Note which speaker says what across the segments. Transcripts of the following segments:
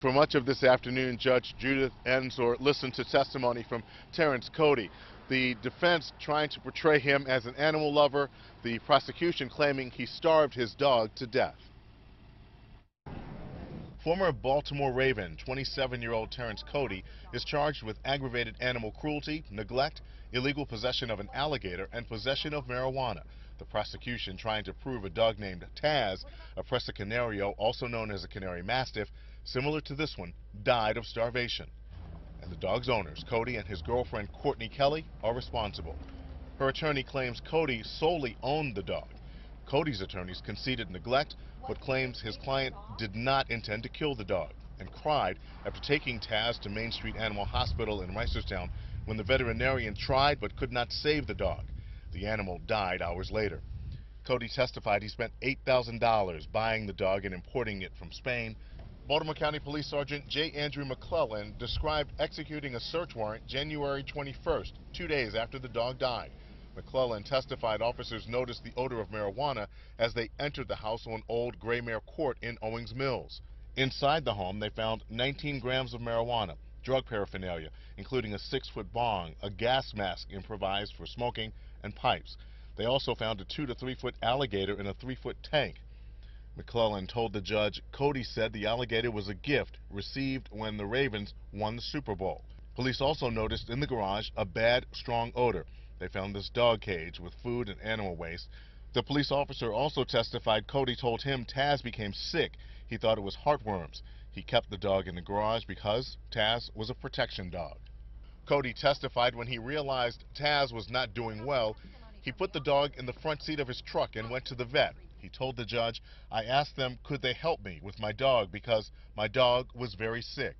Speaker 1: For much of this afternoon, Judge Judith Ensor listened to testimony from Terrence Cody. The defense trying to portray him as an animal lover, the prosecution claiming he starved his dog to death. Former Baltimore Raven, 27-year-old Terrence Cody, is charged with aggravated animal cruelty, neglect, illegal possession of an alligator, and possession of marijuana. The prosecution trying to prove a dog named Taz, a Presa Canario, also known as a Canary Mastiff, similar to this one, died of starvation. And the dog's owners, Cody and his girlfriend Courtney Kelly, are responsible. Her attorney claims Cody solely owned the dog. Cody's attorneys conceded neglect, but claims his client did not intend to kill the dog and cried after taking Taz to Main Street Animal Hospital in Reisterstown when the veterinarian tried but could not save the dog. The animal died hours later. Cody testified he spent $8,000 buying the dog and importing it from Spain. Baltimore County Police Sergeant J. Andrew McClellan described executing a search warrant January 21st, two days after the dog died. McClellan testified officers noticed the odor of marijuana as they entered the house on Old Graymere Court in Owings Mills. Inside the home, they found 19 grams of marijuana, drug paraphernalia, including a six-foot bong, a gas mask improvised for smoking, and pipes. They also found a two to three foot alligator in a three foot tank. McClellan told the judge Cody said the alligator was a gift received when the Ravens won the Super Bowl. Police also noticed in the garage a bad, strong odor. They found this dog cage with food and animal waste. The police officer also testified Cody told him Taz became sick. He thought it was heartworms. He kept the dog in the garage because Taz was a protection dog. Cody testified when he realized Taz was not doing well, he put the dog in the front seat of his truck and went to the vet. He told the judge, I asked them could they help me with my dog because my dog was very sick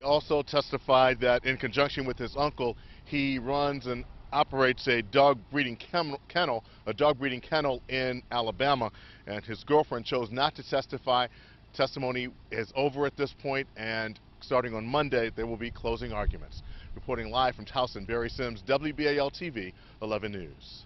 Speaker 1: He also testified that in conjunction with his uncle, he runs and operates a dog breeding kennel, a dog breeding kennel in Alabama, and his girlfriend chose not to testify. Testimony is over at this point, and starting on Monday, there will be closing arguments. Reporting live from Towson, Barry Simms, WBAL TV, 11 News.